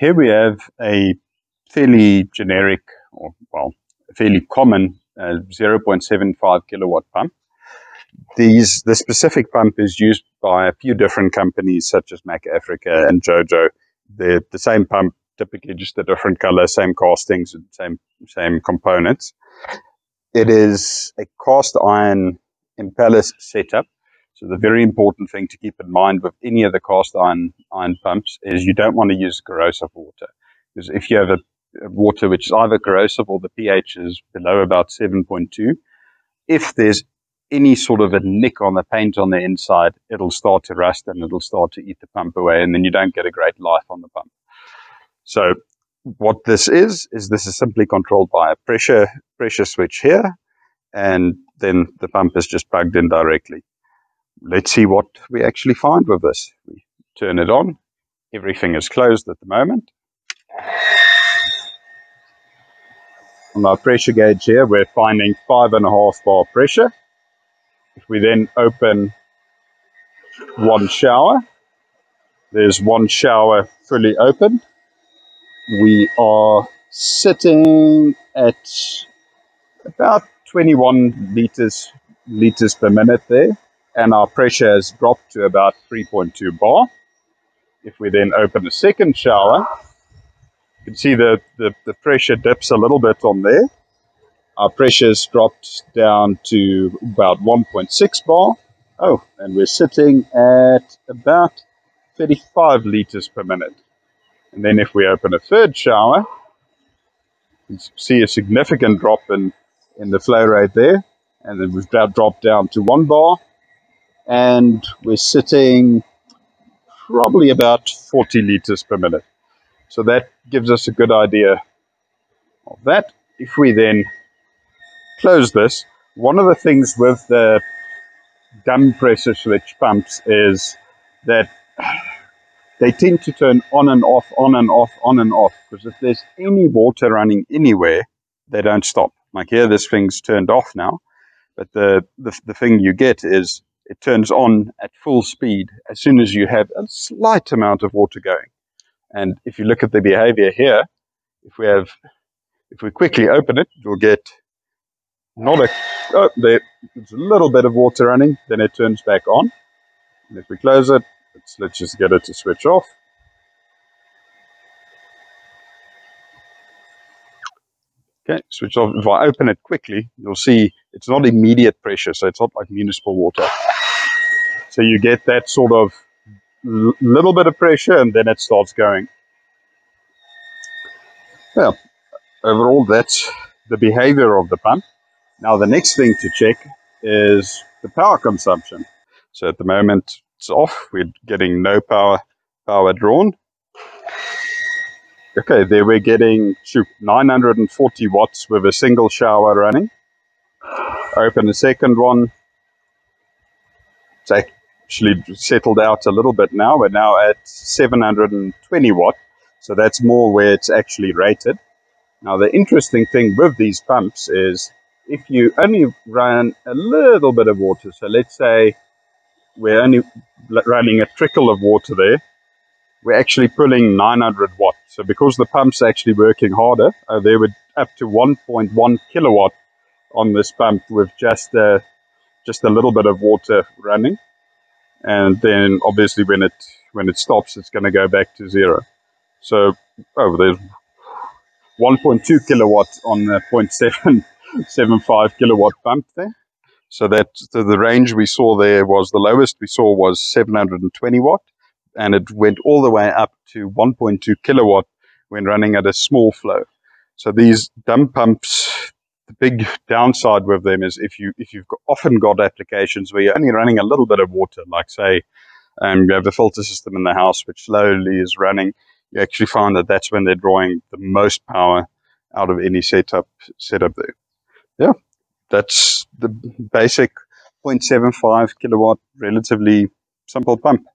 Here we have a fairly generic, or well, fairly common uh, 0.75 kilowatt pump. These, the specific pump is used by a few different companies such as Mac Africa and Jojo. They're the same pump, typically just a different color, same castings, same, same components. It is a cast iron impeller setup. So the very important thing to keep in mind with any of the cast iron, iron pumps is you don't want to use corrosive water. Because if you have a water which is either corrosive or the pH is below about 7.2. If there's any sort of a nick on the paint on the inside, it'll start to rust and it'll start to eat the pump away, and then you don't get a great life on the pump. So, what this is is this is simply controlled by a pressure pressure switch here, and then the pump is just plugged in directly. Let's see what we actually find with this. We turn it on. Everything is closed at the moment. on our pressure gauge here, we're finding five and a half bar pressure. If we then open one shower, there's one shower fully open. We are sitting at about 21 liters liters per minute there, and our pressure has dropped to about 3.2 bar. If we then open a second shower, you can see the, the, the pressure dips a little bit on there. Our pressure's dropped down to about 1.6 bar. Oh, and we're sitting at about 35 liters per minute. And then if we open a third shower, you see a significant drop in, in the flow rate there. And then we've dropped down to one bar. And we're sitting probably about 40 liters per minute. So that gives us a good idea of that. If we then close this, one of the things with the dumb pressure switch pumps is that they tend to turn on and off, on and off, on and off. Because if there's any water running anywhere, they don't stop. Like here, this thing's turned off now. But the, the, the thing you get is it turns on at full speed as soon as you have a slight amount of water going. And if you look at the behavior here, if we have, if we quickly open it, you'll get not a, oh, a little bit of water running, then it turns back on. And if we close it, let's, let's just get it to switch off. Okay, switch off. If I open it quickly, you'll see it's not immediate pressure, so it's not like municipal water. So you get that sort of little bit of pressure and then it starts going. Well, overall, that's the behavior of the pump. Now, the next thing to check is the power consumption. So at the moment, it's off. We're getting no power power drawn. Okay, there we're getting shoot, 940 watts with a single shower running. Open the second one. It's actually settled out a little bit now. We're now at 720 watt. So that's more where it's actually rated. Now, the interesting thing with these pumps is if you only run a little bit of water, so let's say we're only running a trickle of water there, we're actually pulling 900 watt. So because the pump's actually working harder, uh, they were up to 1.1 kilowatt on this pump with just a, just a little bit of water running and then obviously when it when it stops, it's going to go back to zero. So oh, there's 1.2 kilowatt on the 0.775 kilowatt pump there. So that the range we saw there was the lowest we saw was 720 watt, and it went all the way up to 1.2 kilowatt when running at a small flow. So these dump pumps the big downside with them is if you if you've got, often got applications where you're only running a little bit of water, like say um, you have the filter system in the house which slowly is running, you actually find that that's when they're drawing the most power out of any setup setup there. Yeah, that's the basic 0.75 kilowatt, relatively simple pump.